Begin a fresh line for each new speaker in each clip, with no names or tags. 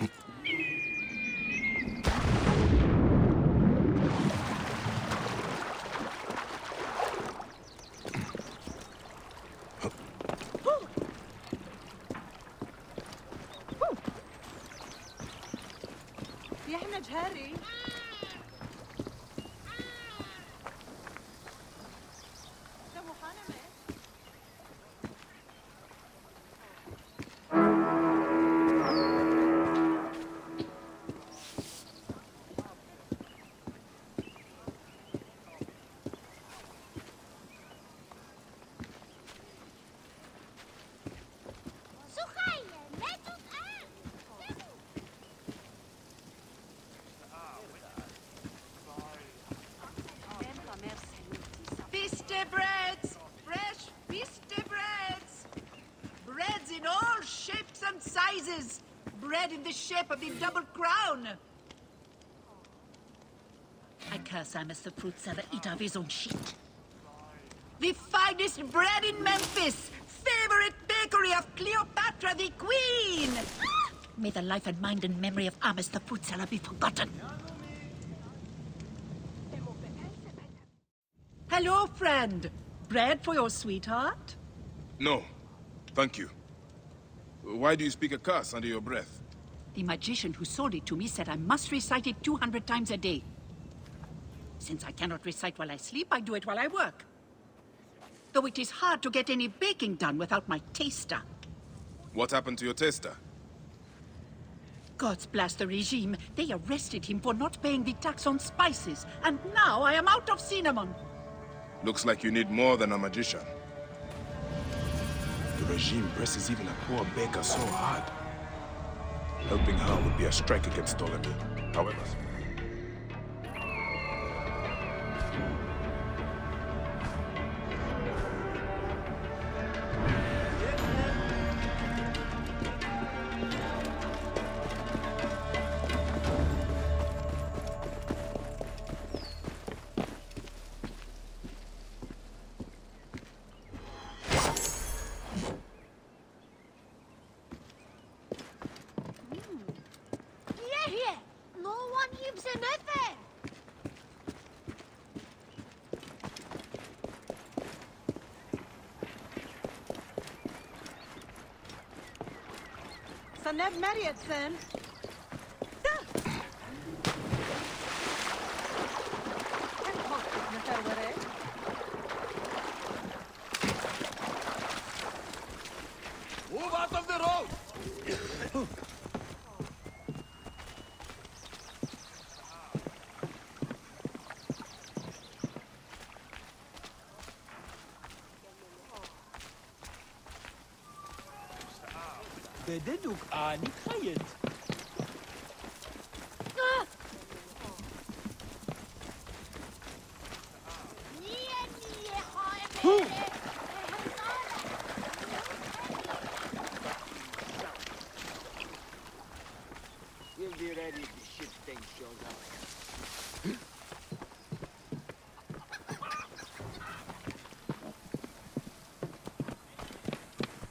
يا and sizes! Bread in the shape of the double crown! I curse Amos the fruit seller, eat of his own shit. The finest bread in Memphis! Favorite bakery of Cleopatra the Queen! May the life and mind and memory of Amos the fruit seller be forgotten. Hello, friend. Bread for your sweetheart?
No. Thank you. Why do you speak a curse under your breath?
The magician who sold it to me said I must recite it 200 times a day. Since I cannot recite while I sleep, I do it while I work. Though it is hard to get any baking done without my taster.
What happened to your taster?
Gods bless the regime. They arrested him for not paying the tax on spices, and now I am out of cinnamon.
Looks like you need more than a magician. Regime presses even a poor baker so hard. Helping her would be a strike against Ptolemy. However...
Marriott then.
Move out of the road!
You'll
ah! be ready if the ship thing shows up.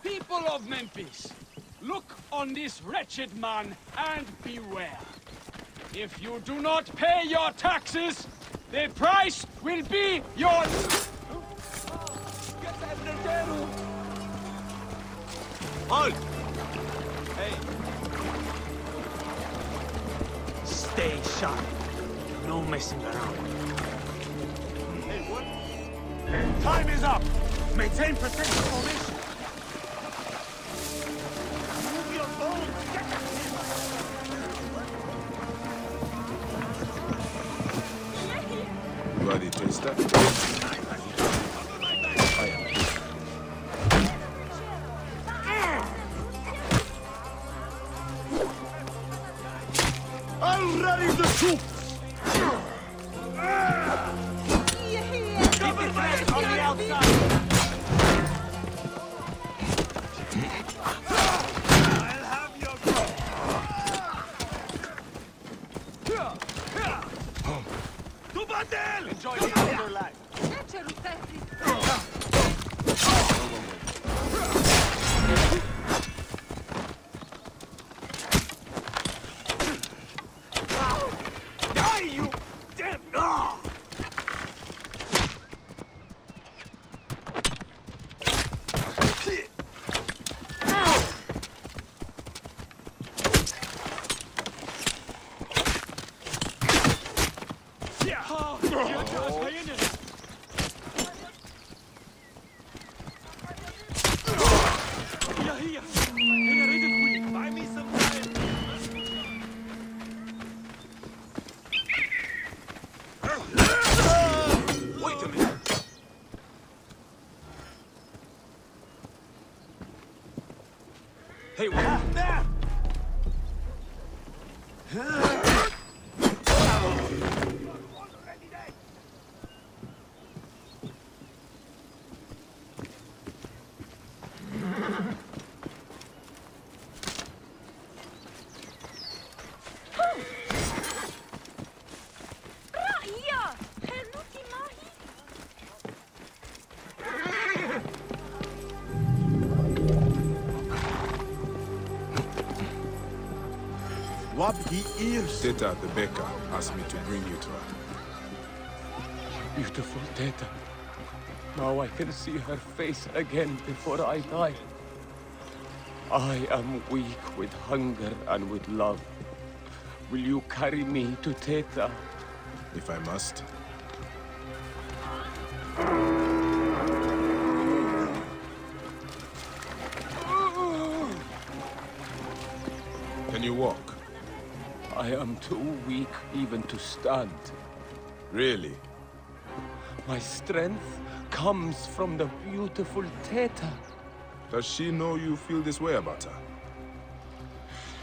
people of Memphis on this wretched man and beware. If you do not pay your taxes, the price will be your...
Halt! Hey! Stay sharp. No messing around. Hey, what? Time is up! Maintain protective formation!
Hey, what?
Wabhi ears.
Teta, the baker, asked me to bring you to her.
Beautiful Teta. Now I can see her face again before I die. I am weak with hunger and with love. Will you carry me to Teta?
If I must.
Too weak even to stand.
Really?
My strength comes from the beautiful Teta.
Does she know you feel this way about her?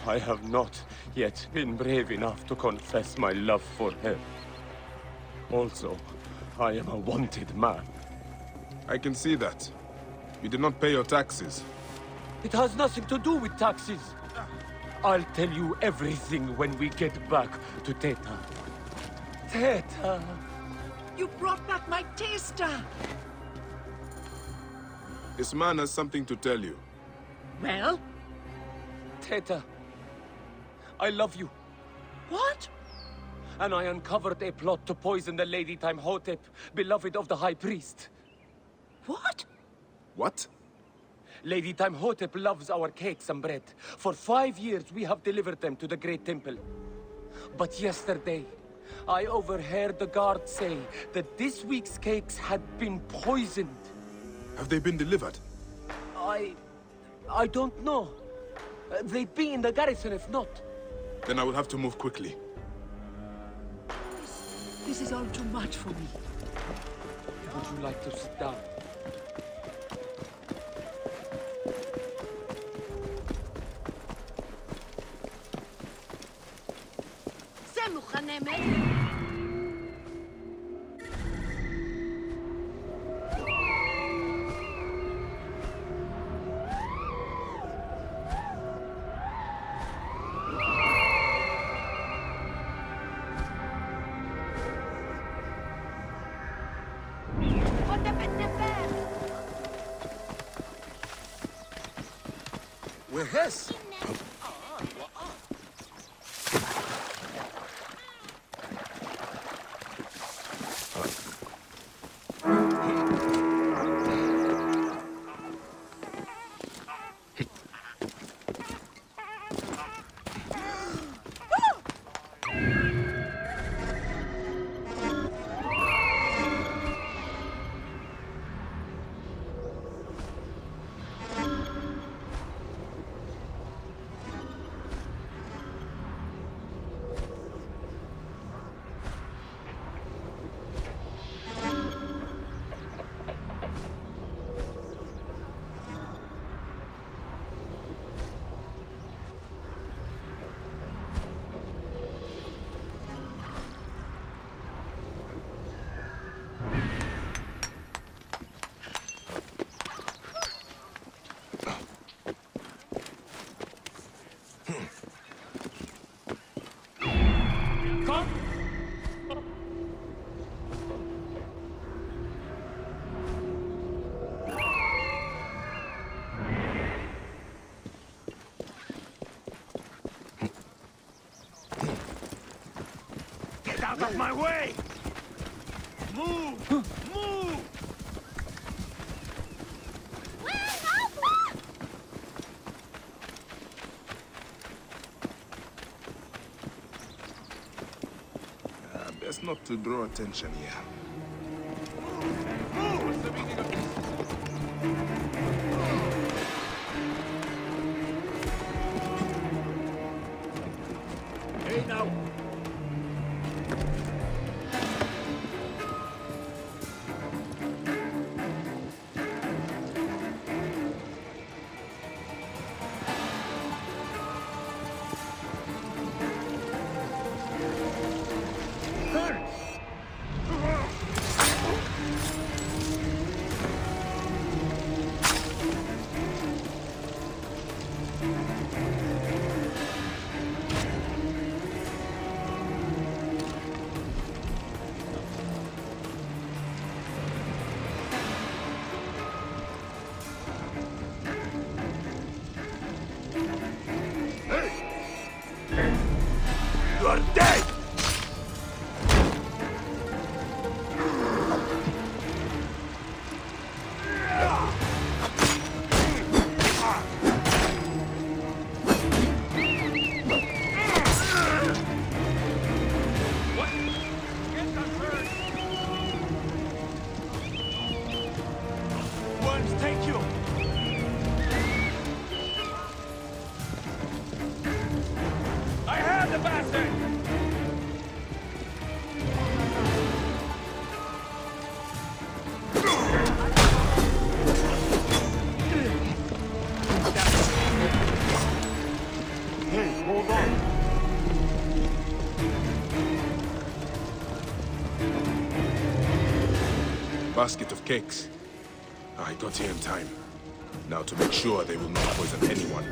I have not yet been brave enough to confess my love for her. Also, I am a wanted man.
I can see that. You did not pay your taxes.
It has nothing to do with taxes. I'll tell you everything when we get back to Teta. Teta!
You brought back my taster!
This man has something to tell you.
Well,
Teta! I love you,
what?
and I uncovered a plot to poison the Lady Time Hotep, beloved of the High Priest.
What?
What?
Lady Timehotep loves our cakes and bread. For five years we have delivered them to the Great Temple. But yesterday, I overheard the guard say that this week's cakes had been poisoned.
Have they been delivered?
I... I don't know. They'd be in the garrison if not.
Then I will have to move quickly.
This is all too much for me.
Would you like to sit down?
amazing. Out of my way! Move! Move!
Uh, best not to draw attention here.
basket of cakes. I got here in time. Now to make sure they will not poison anyone.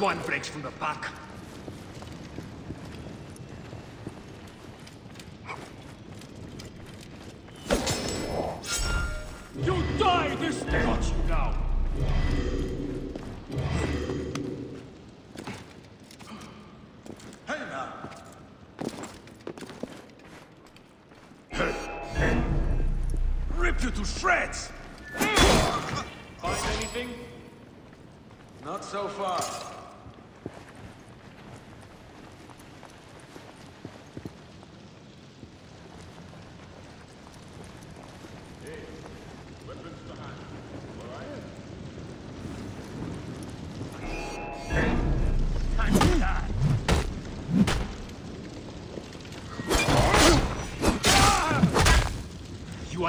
one breaks from the pack.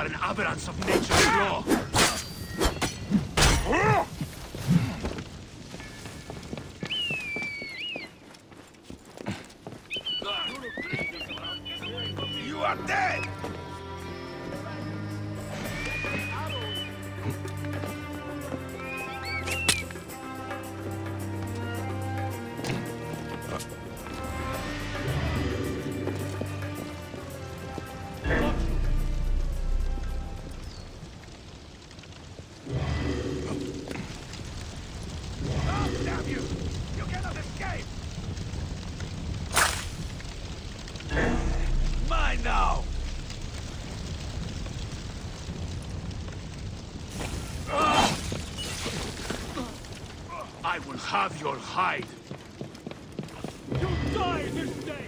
are an aberrance of nature's law. Hide.
You die this day!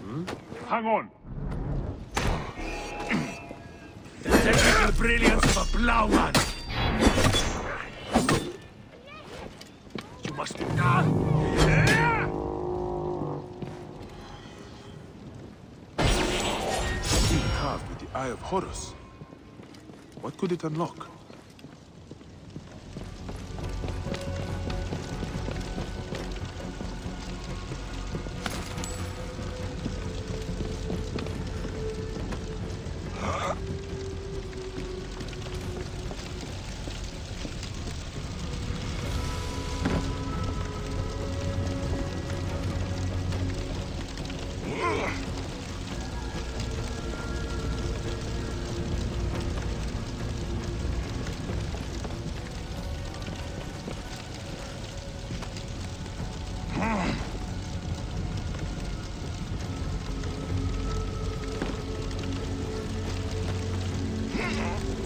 Hmm?
Hang on. the technical brilliance of a plowman.
Horus. What could it unlock? Yeah.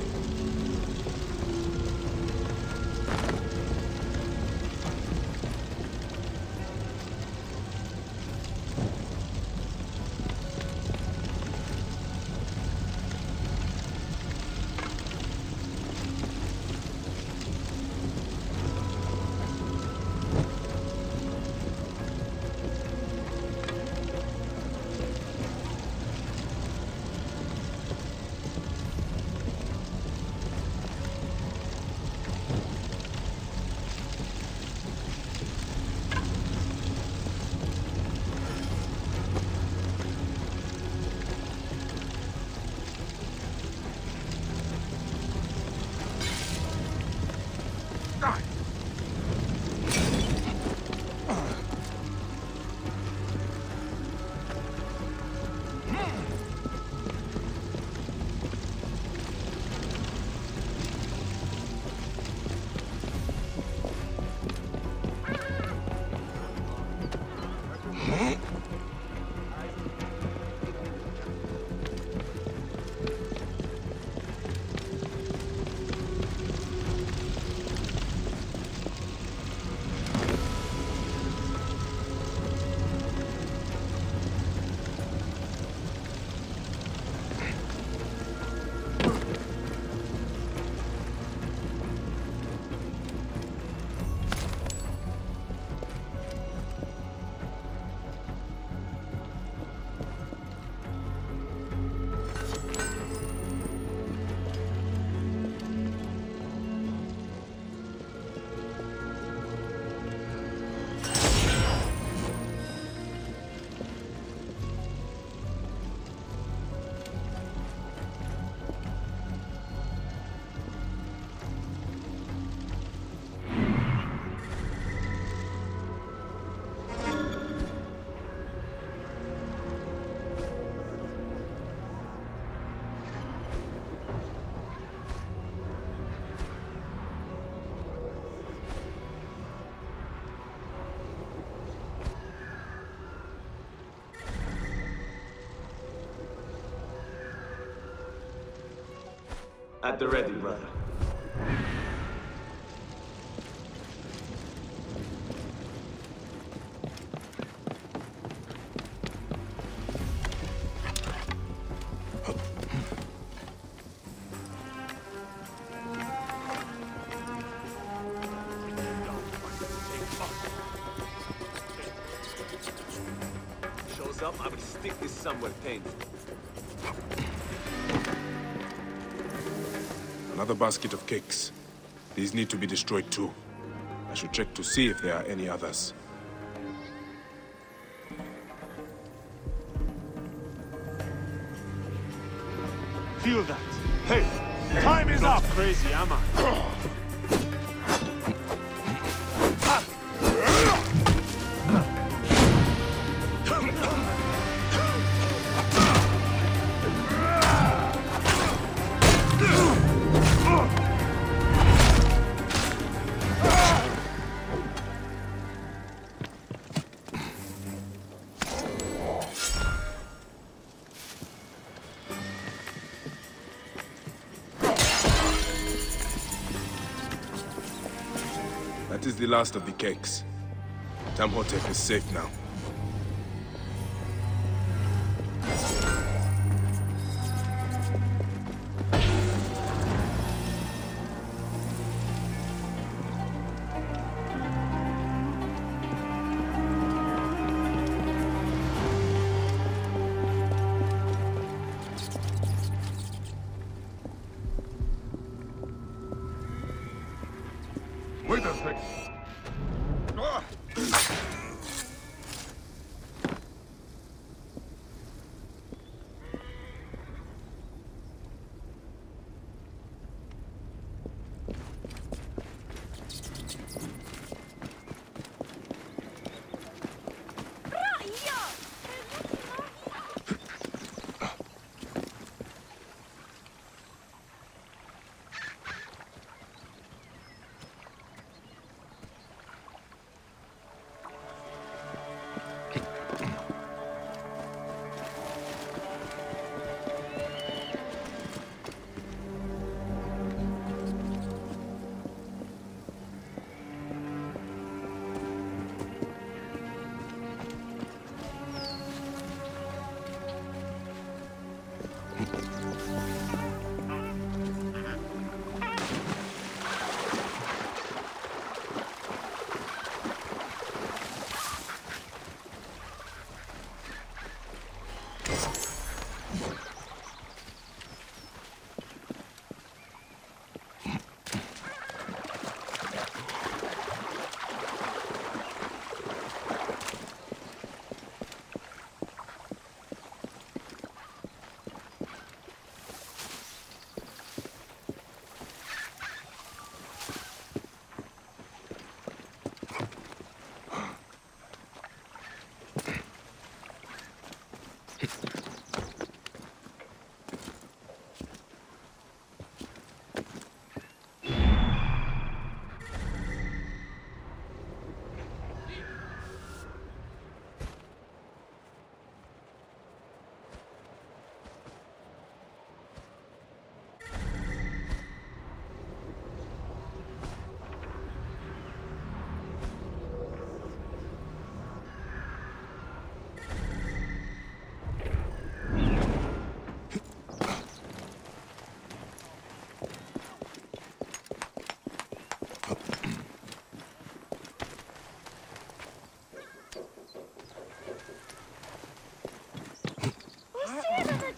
At the ready, brother.
Another basket of cakes. These need to be destroyed too. I should check to see if there are any others.
Feel that. Hey, time is up! crazy, am I?
the last of the cakes. Tamhotep is safe now.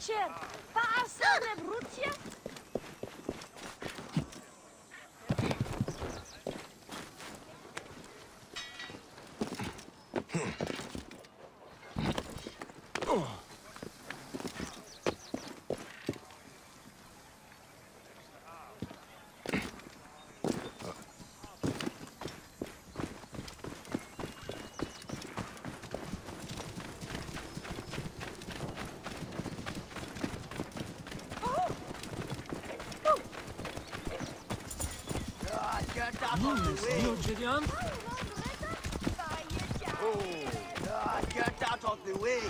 Cer, pasă Bruție?
Ah, get Ah, get out of the way!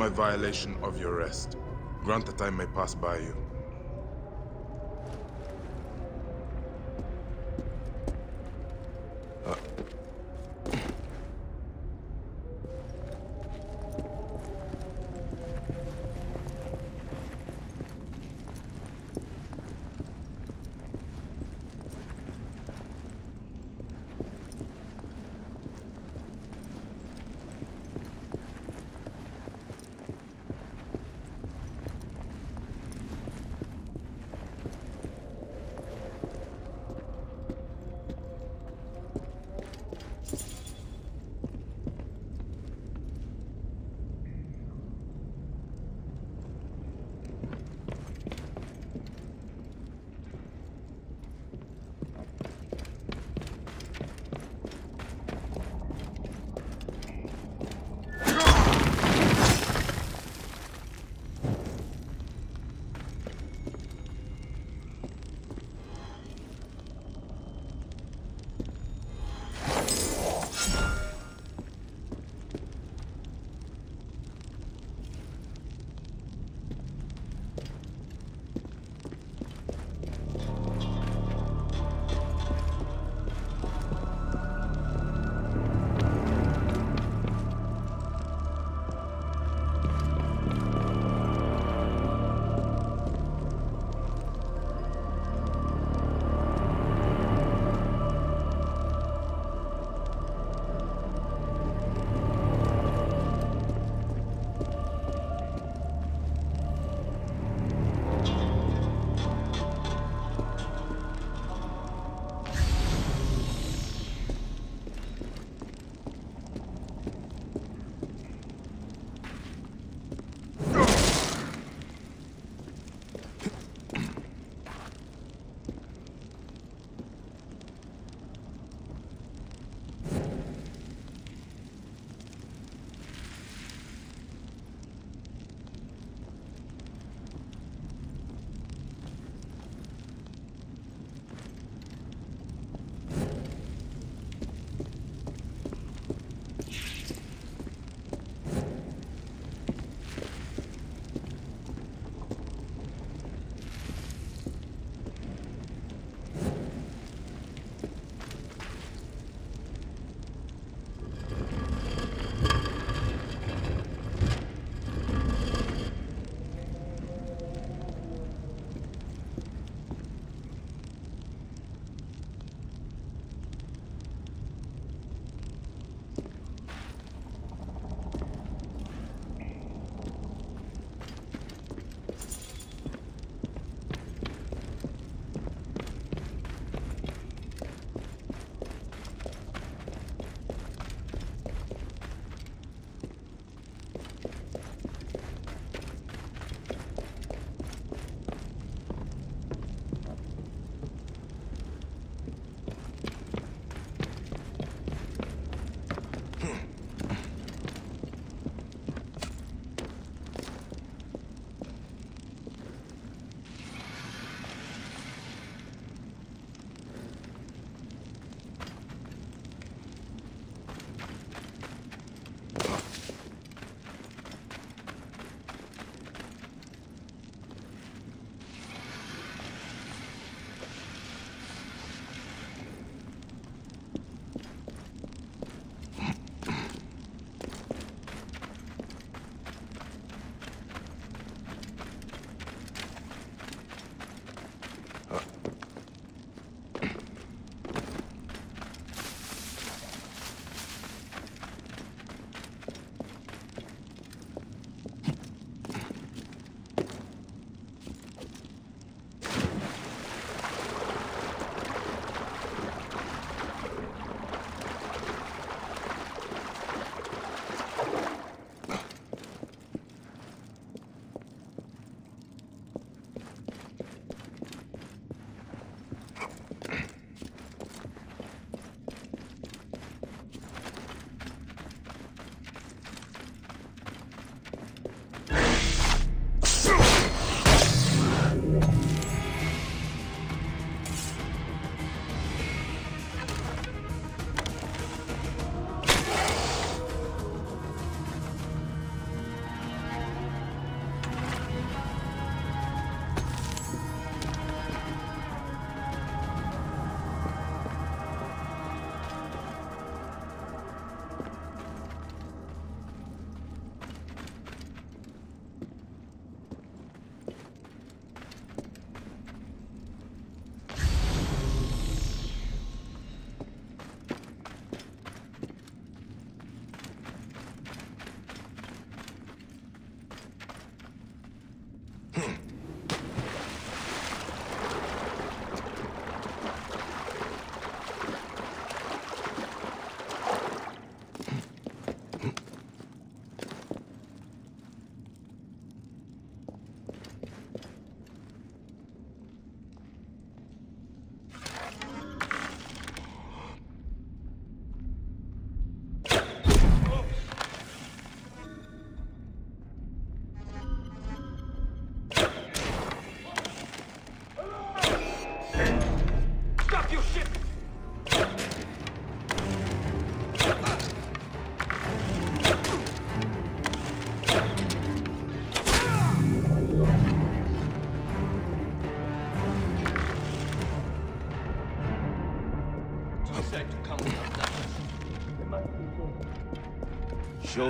My violation of your rest. Grant that I may pass by you.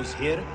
Shows here?